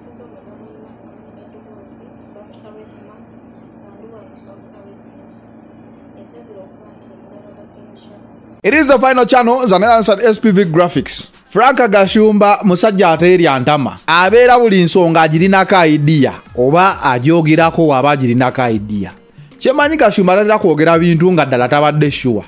mbasiza mwena mwena amulina eddoboozi dr rehema wano south arabia yasazira okuba nti ndabada fenichannel It is the final channel Zanayansat SPV Graphics. Frank Gashumba musajja ateerya ntama abeera buli nsonga agirinako idea oba agyogerako waaba agirinako idea. Kyemanyi Gashumba atatera kwogera bintu nga ddala tabadde shuwa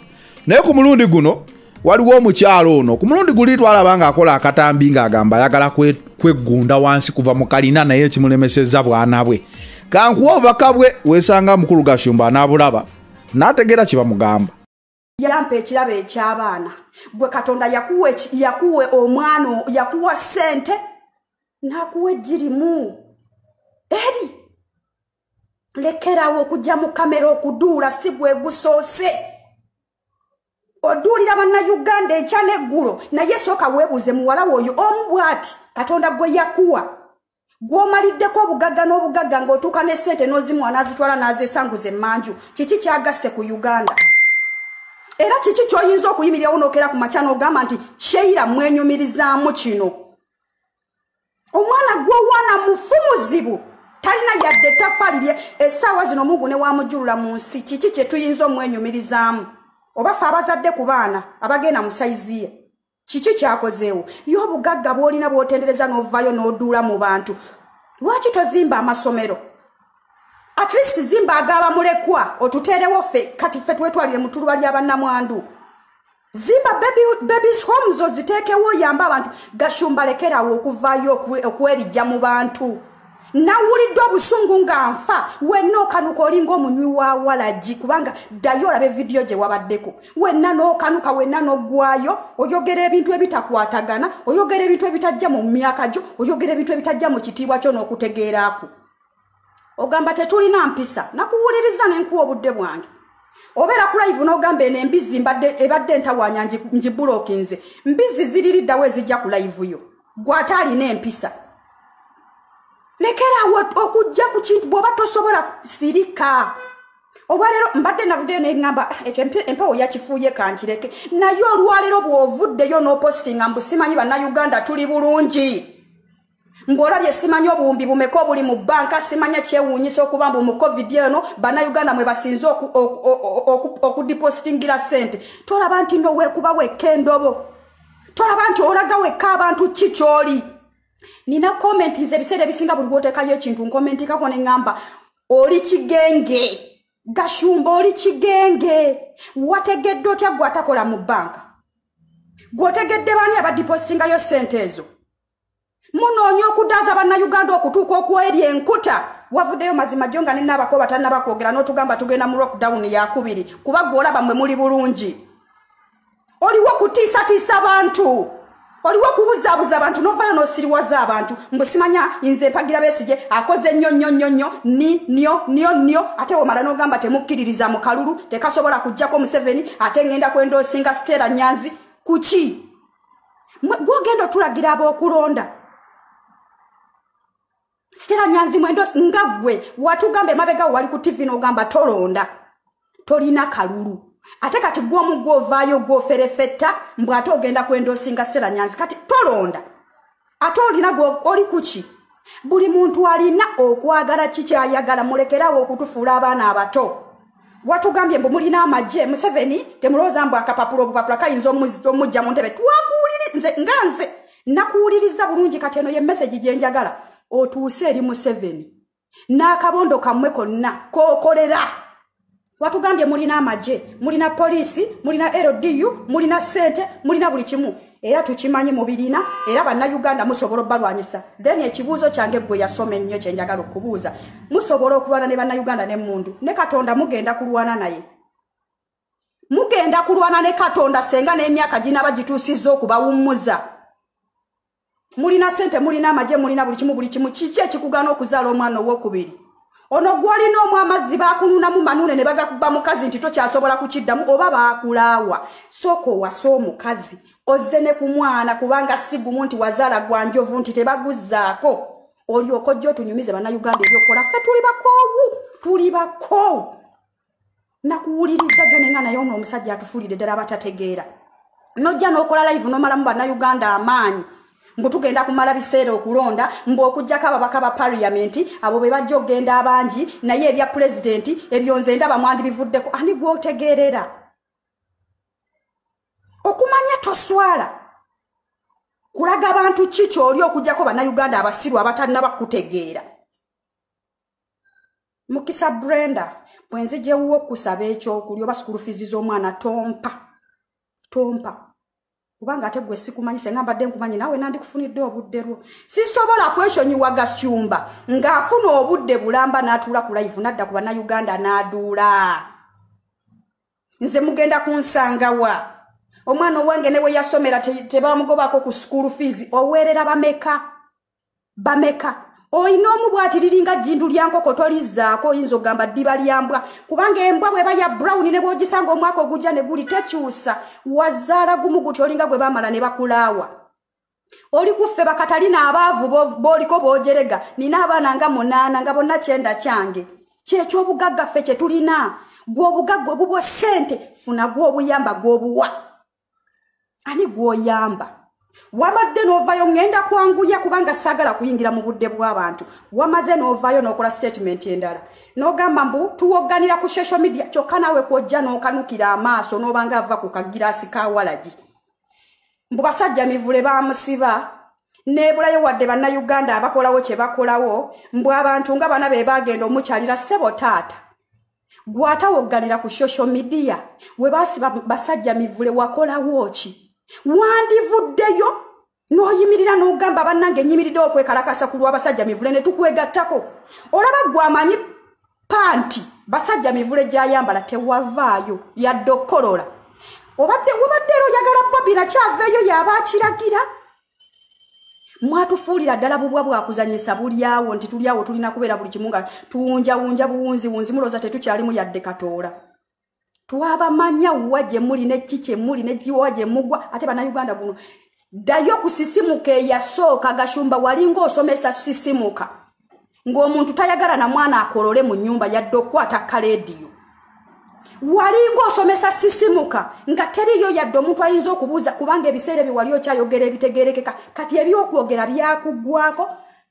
naye ku mulundi guno waliwo omukyalo ono ku mulundi guli twalaba ng'akola akatambi ng'agamba ayagala kwe- kweggunda wansi kuva mu kalina naye ekimulemesezza bwana bwe. Kankuwa obubaka bwe weesanga mukulu Gashumba anaabulaba n'ategeera kye bamugamba. Yampa ekirabo ekyabaana. Gwe katonda yakuwa omwana yakuwa sente n'akuwa egirimu eri lekerawo okujja mu kamera okuduula si gwe gusoose oduulira bannayuganda enkya n'eggulo naye sooka weebuuze muwala woyo omu bw'ati katonda gwe yakuwa gw'omaliddeko obugagga n'obugagga ng'otuuka ne sente n'ozimuwa n'azitwala n'azeesanguza emmanju kiki kyagasse ku uganda? Era kiki kyoyinza okuyimirirawo n'okera ku makya n'ogamba nti sheira mwenyumirizaamu kino? Omwana gw'owaana mufu muzibu talina yadde ettafaali lye essaawa zino mungu ne wamujulula mu nsi kiki kye tuyinza omwenyumirizaamu oba fe abazadde ku baana abagenda mu sayizi ye. Kiki kyakozeewo? Ye obugagga bw'olina bw'otendereza n'ovaayo n'oduula mu bantu. Lwaki tozimba amasomero? At least zimba ag'abamulekwa otuteerewo ffe. Kati ffe twetwalire mu tuluba ly'abannamwandu zimba babies homes oziteekewo oyambe abantu. Gashumba lekerawo okuvaayo okwerijja mu bantu nawulidde obusungu nga nfa wenna okanuka olinga omunywi wa walagi kubanga ddayo olabe vidiyo gye wabaddeko. Wenna n'okanuka wenna n'oggwayo oyogera ebintu ebitakwatagana oyogera ebintu ebitajja mu myaka gyo oyogera ebintu ebitajja mu kitiibwa kyo n'okutegeeraako. Ogamba tetulina mpisa nakuwuliriza nenkuwa obudde bwange. Obeera ku live n'ogamba eno embizzi ebadde ntawanya ngi- ngibulokinze mbizzi ziririddawo ezijja ku live yo. Gw'ate alina empisa lekerawo okujja ku kintu bw'oba tosobola sirika olwaleero mbadde navuddeyo neŋŋamba "Ah, ekyo empe- empewo yakifuuye kankireke. Naye olwaleero bw'ovuddeyo n'opositinga mbu simanyi bannayuganda tuli bulungi. Ng'olabye simanyi obuwumbi bumeka obuli mu banka simanya kyewuunyisa okuba mbu mu covid eno bannayuganda mwe basinze oku- oku- oku- oku- okudipositingira sente tolaba nti no weekuba wekka endobo tolaba nti olaga wekka abantu ki kyoli nina komenti nze ebiseera ebisinga buli lwoteekayo ekintu nkomentikako ne ŋŋamba oli kigenge gashumba oli kigenge wategedde otya gwe atakola mu banka? Gw'otegedde baani abadipositingayo sente ezo? Munoonya okudaaza bannayuganda okutuuka okwerya enkuta? Wavuddeyo mazima gyo nga nenaabako batannabakwogera n'otugamba tugenda mu lockdown yakubiri kuba gwe olaba mwe muli bulungi. Oliwo kutiisatiisa bantu oliwo kubuzaabuza abantu novayo n'osiriwaza abantu. Mbwe simanya nze empagira beesige akoze nnyo nnyo nnyo nnyo ni nyo nyo nyo. Ate womala n'ogamba temukkiririza mu kalulu tekasobola kujjako museveni ate ngenda kwenda osinga siteera nyanzi. Kuki? Gwogenda otulagira ab'okulonda. Sitera nyanzi mwendo nga gwe watugamba emabegawo wali ku tv n'ogamba tolonda. Tolina kalulu ate kati gwomu gwovaayo gwoferefetta mbw ate ogenda kwenda osinga sitera nyanzi kati tolonda. Ate olina oli kuki buli muntu alina okwagala kikyayagala mulekerawo okutufuula abaana abato. Watugambye mbu mulina amagye museveni temulowooza mbu akapapula obupapula kayinza omujja mu ntebe. Twakuwulirize nga nze nakuwuliriza bulungi kati eno ye mesagi gye njagala. Otuuse eri museveni. N'akabondo kammwe konna kookolera watugambye mulina amagye mulina poliisi mulina ldu mulina sente mulina buli kimu. Era tukimanyi mubirina era bannayuganda musobola obalwanyisa. Then ekibuuzo kyange gwe yasoma ennyo kyenjagala okubuuza. Musobola okulwana ne bannayuganda nemmundu ne katonda mugenda kulwana naye. Mugenda kulwana ne katonda senga n'emyaka ginaba gituusizza okubawummuza. Mulina sente mulina amagye mulina buli kimu buli kimu. Kiki ekikugaana okuzaala omwana owokubiri ono gwolina omw amazzi bakununamu manuune ne bagakuba mukazi nti tokyasobola kukiddamu oba bakulaawa sooka owasa omukazi ozze ne ku mwana kubanga si gumu nti wazaala gwa njovu nti tebaguzzaako. Olyoka ojja otunyumize bannayuganda ebyokola. Ffe tuli bakoowu tuli bakoowu. Nakuwuliriza gyo nenga naye ono omusajja atufuulire ddala batategeera nojja n'okola live n'omalamu bannayuganda amaanyi mbu tugenda kumala biseera okulonda mbu okugjako ababaka ba paliamenti abo be bajja okgenda abangi naye ebya pulezidenti ebyo nze ndaba mwandi bivuddeko ani gwotegeerera? Okumanya toswala. Kulaga bantu ki kyoli okugjako bannayuganda abasiru abatalina bakutegeera mukisa brenda bwenzijewuwo okusaba ekyokulya oba sikulu fizi z'omwana tompa. Tompa kubanga ate gwe sikumanyi senga mbadde nkumanyi naawe nandikufunidde obudde lwo sisobola kwekyonyiwa gasyumba ng'afuna obudde bulamba n'atuula ku live nadda ku bannayuganda n'aduula. Nze mugenda kunsangawa. Omwana owange ne bwe yasomera tebamugobako ku school fees oweerera bameka? Bameka olina omu bwatiriringa jjindu lya nkoko tolizzaako oyinza ogamba ddiba lyambwa kubanga embwa bweba ya brown ne bwogisanga omwaka ogujja ne guli tekyusa wazaala gumu guti olinga gwe baamala ne bakulaawa. Oli kuffe bakatalina abaavu booliko boojerega nina abaana nga munaana nga bonna kyenda kyange. Kyekyobugagga ffe kye tulina gwe obugagga obubwa ssente funa gw'obuyamba gw'obuwa. Ani gw'oyamba wamadde n'ovayo ŋŋenda kwanguya kubanga saagala kuyingira mu budde bw'abantu wamaze n'ovayo n'okola statement endala. N'ogamba mbu tuwogganira ku social media kyokka naawe kwojja n'okanukira amaaso n'obanga ava ku kagiraasi ka walagi. Mbu basajja mivule bamusiba neebulayo wadde bannayuganda abakolawo kye bakolawo mbu abantu nga bana be baagenda omukyalira ssebo taata. Gwatawogganira ku social media we basiba basajja mivule wakolawo ki wandivuddeyo n'oyimirira n'ogamba bannange enyimiridde okwekalakasa ku lw'abasajja mivule ne tukwegattako. Olaba gwamanyi panti basajja mivule gyayambala tewavaayo yadde okukolola. Obadde wabadde era oyagala bobi nakyaveeyo yaba akiragira? Mwatufuulira ddala bubwa bwakuzanyisa bulyawo nti tulyawo tulina kubeera buli kimu nga tuwunjawunja buwunziwunzi mulooza tetukyalimu yadde katoola twabamanya wa gye muli nekki kye muli negiwa gye mugwa ate bannayuganda guno. Ddayo ku sisimuka eyasooka gashumba walinga osomesa sisimuka. Ng'omuntu tayagala na mwana akolole mu nnyumba yadde okukwata kaleediyo. Walinga osomesa sisimuka nga teriyo yadde omuntu ayinza okubuuza kubanga ebiseera ebyo wali okyayogera ebitegerekeka kati ebyokwogera byakugwako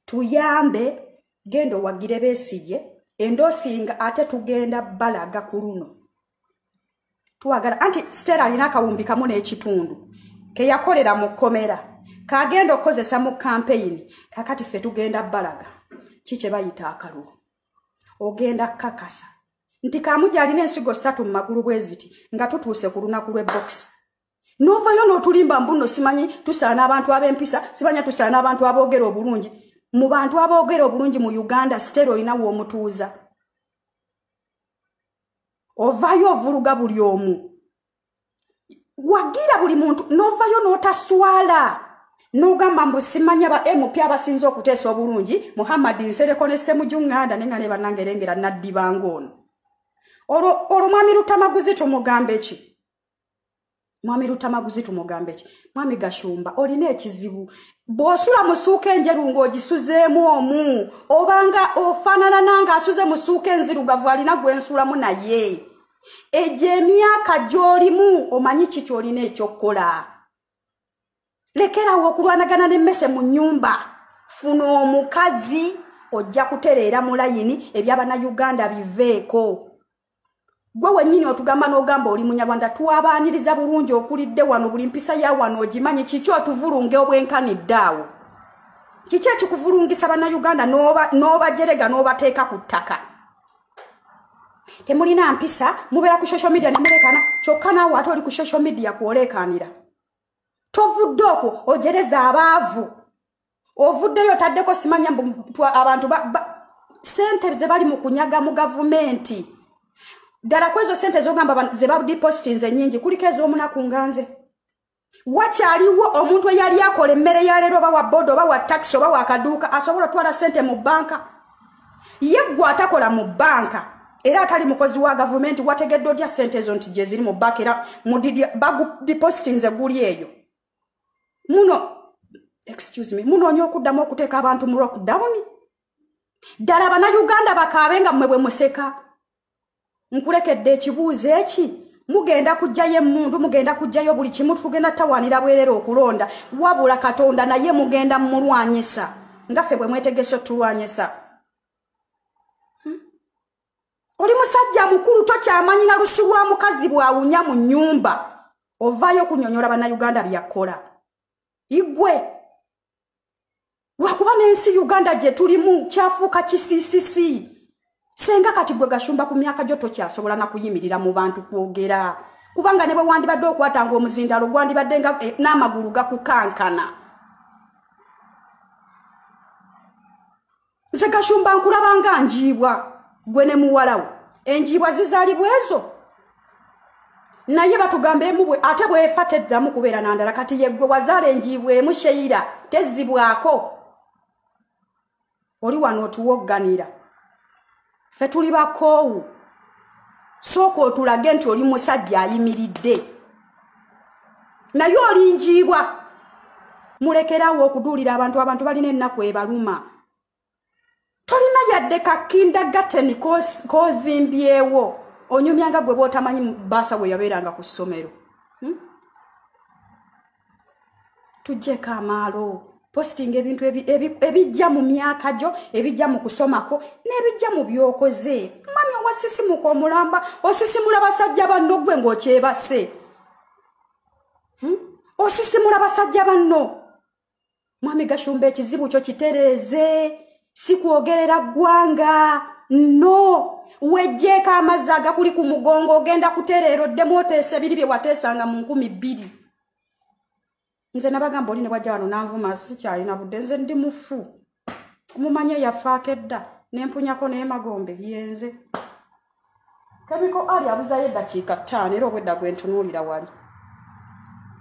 tuyambe genda owagire beesige endoosinga ate tugenda balaga ku luno twagala. Anti stera alina akawumbi kamu n'ekitundu keyakolera mu kkomera. Kagenda okukozesa mu kampeyini kakati ffe tugenda balaga ki kye bayita akalulu? Ogenda kakasa nti kamugi alina ensigo ssatu mu magulu bwe ziti nga tutuuse ku lunaku lw'ebokisi n'ovayo n'otulimba mbuno simanyi tusaana abantu ab'empisa simanya tusaana abantu aboogera obulungi. Mu bantu aboogera obulungi mu uganda stera olina w'omutuuza ovayo ovuluga buli omu. Wagira buli muntu n'ovayo n'otaswala. N'ogamba mbu simanya ba mp abasinza okuteesa obulungi muhammadi nsereko ne ssemujunganda nenga ne bannange erengera naddibanga ono. Olwo mwami lutamaguzi tumugambe ki? Mwami lutamaguzi tumugambe ki? Mwami gashumba olina ekizibu. Bw'osula mu ssuuka enjeru ng'ogisuzeemu omu obanga ofaanana nange asuze mu ssuuka enzirugavu alina gwensulamu naye egyo emyaka gy'olimu omanyi ki ky'olina ekyokukola? Lekerawo okulwanagana n'emmese mu nnyumba. Funa omukazi ojja kutereera mu layini ebyabannayuganda biveeko. Gwe wennyini otugamba n'ogamba oli munyarwanda twabaaniriza bulungi okulidde wano buli mpisa ya wano ogimanyi kiki otuvulunge obwenkanidde awo? Kiki ekikuvulungisa bannayuganda n'obajerega n'obateeka ku ttaka temulina mpisa mubeera ku social media nemulekana kyokka naawe ate oli ku social media kwolekanira tovudde okwo ojereza abaavu. Ovuddeyo otaddeko simanya abantu sente ze bali mu kunyaga mu gavumenti. Ddala ku ezo sente zogamba ze badipositinze nyingi kuliko ez'omunaku nganze wakyaliwo omuntu eyali akola emmere ya leero oba wa boda oba wa takisi oba wa kaduuka asobola otwala sente mu bbanka? Ye gwe atakola mu bbanka era atali mukozi wa gavumenti wategedde otya sente ezo nti gye ziri mu bbanka era bagudipositinze guli eyo? Muno excuse me munoonya okuddamu okuteeka abantu mu lockdown? Ddala bannayuganda bakaabe nga mmwe bwe museka. Nkulekedde ekibuuzo eki? Mugenda kujjayo emundu mugenda kujjayo buli kimu tugenda tawanira bwerera okulonda. Wabula katonda naye mugenda mulwanyisa nga ffe bwe mwetegese otulwanyisa oli musajja mukulu tokyamanyira lusi lwa mukazi bwawunya mu nnyumba. Ovaayo okunyonyola bannayuganda byakola igwe! Lwakuba n'ensi uganda gye tulimu kyafuuka kisiisisi senga kati gwe gashumba ku myaka gyo tokyasobola nakuyimirira mu bantu kwogera. Kubanga ne bwe wandibadde okwatanga omuzindalo gwandibadde nga eh, n'amagulu gakukankana. Nze gashumba nkulabanga njiibwa gwe ne muwalawo enjiibwa zizaalibwa ezo. Naye batugamba emu bwe ate bwefa teddamu kubeera nandala kati yeggwe wazaala enjiibwa emu sheira tezzibwako oli wano otuwogganira. Ffe tuli bakoowu. Sooka otulage nti oli musajja ayimiridde. Naye olinjiibwa mulekerawo okuduulira abantu abantu balina ennaku ebaluma tolina yadde kakinda gateni kozimbyewo onyumyanga gwe bootamanyi baasa bwe yabeeranga ku ssomero. Hmm? tujjeko amaalo. Positinga ebintu ebi- ebi- ebijja mu myaka gyo ebijja mu kusomako n'ebijja mu byokoze. Mwami owasisimuka omulamba osisimula basajja banno gwe ng'okyebase. Hmm? osisimula basajja banno. Mwami gashumba ekizibu kyo kitereeze si kwogerera ggwanga. No. Wejjeeko amazzi agakuli ku mugongo ogenda kutereera oddemu oteesa ebiri bye wateesanga mu nkumi bbiri. Nze nabagamba oli ne bwajja wano nanvuma sikyalina budde nze ndi mufu. Omumanye yafaako edda nempunyako n'emagombe byenze. Kemiko ali abuzayo eddakiika ttaano era obwedda gwentunuulira wali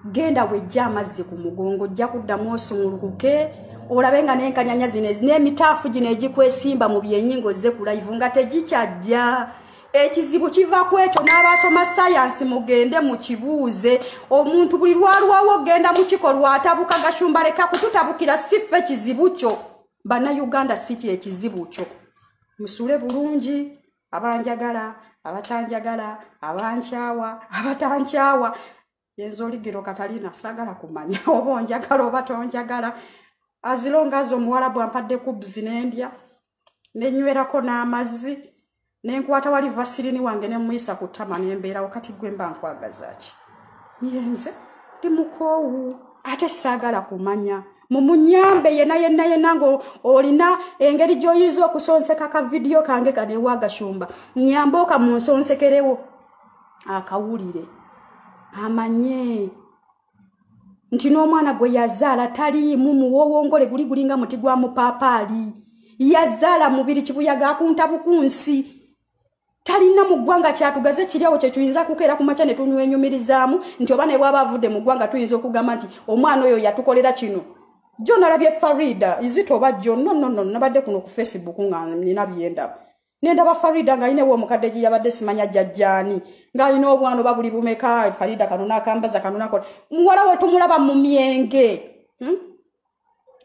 genda wejja amazzi ku mugongo ojja kuddamu osumulukuke olabe nga n'enkanyanya zino n'emitaafu gino egikwesimba mu byenyingo ozze ku live nga tegikyajja. Ekizibu kiva ku ekyo n'abasoma sayansi mugende mukibuuze. Omuntu buli lwalwawo ogenda mukikolwa atabuka gashumba leka kututabukira si ffe kizibu kyo. Bannayuganda si kye ekizibu kyo. Musule bulungi abanjagala abatanjagala abankyawa abatankyawa yenza oligiro katalina sagala kumanya oba onjagala oba tonjagala. Azilongazi omuwala bwampadde kubuzi nendya nenywerako n'amazzi nenkwata wali vasirini wange nemuyisa ku ttama nembeerawo kati gwe mba nkwagazaki yenze ndi mukoowu. Ate saagala kumanya mumunyambe yena yenna yenna nga olina engeri gy'oyinza okusonseka ka vidiyo kange kanewa agashumba nyambe okamunsonsekerewo akawulire amanye. Nti n'omwana gwe yazaala taliimu muwowongole guli gulinga muti gwa mupaapaali yazaala mubiri kibuyaga akunta bukunsi talina mu ggwanga kyatugaze kiriawo kyetuyinza kukeera ku makya ne tunywenyumirizaamu nti oba ne bwaba avudde mu ggwanga tuyinza okugamba nti omwana oyo yatukolera kino. Jo nalabye farida izita oba jo nonono nabadde kuno ku facebook nga nina byendaba nendaba farida ngaalinawo omukadde gye yabadde simanya jjajjaani ng'alina obwana oba buli bumeka farida kano nakambaza kano nakola muwala we tumulaba mu myenge hmm?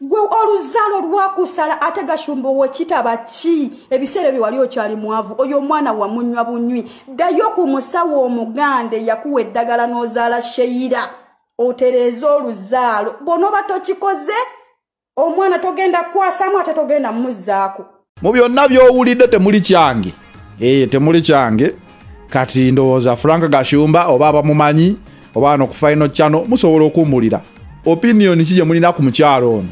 gwe oluzaalo lwakusala ate gashumba wekitaba ki? Ebiseera bye wali okyali mwavu oyo omwana wamunywa bunywi. Ddayo ku musawo omugande yakuwa eddagala n'ozaala sheira otereeze oluzaalo. Bw'onooba tokikoze omwana togenda kukwasamu ate togenda mumuzzaako mu byonna by'owulidde temuli kyange. Ee temuli kyange. Kati ndowooza frank gashumba oba abamumanyi oba ano ku final channel musobola okuwumulira opinioni ki gye mulina ku mukyalo ono?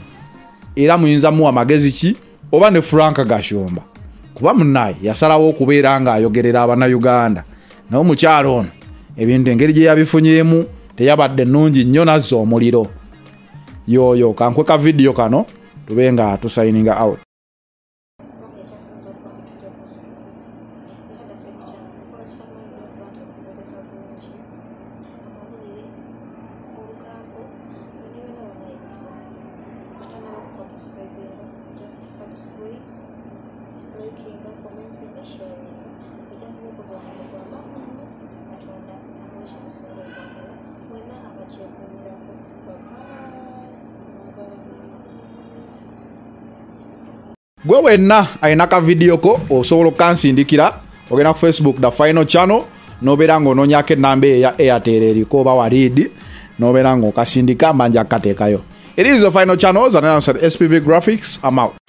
Era muyinza muwa magezi ki? Oba ne frank gashumba? Kuba munnaye yasalawo okubeera ng'ayogerera abannayuganda. Naye omukyalo ono ebintu engeri gye yabifunyemu teyabadde nnungi nnyo nazza omuliro. Yooyo kankwe ka vidiyo kano tube nga tusayininga out gwe wenna alina ka vidiyo ko osobola okukansindikira ogenda ku facebook the final channel nobeera ng'onoonyako ennamba eya airtel eriko oba waliidi nobeera ng'okasindika mbanja kukateekayo. It is the final channel zanenansad spv graphics. I'm out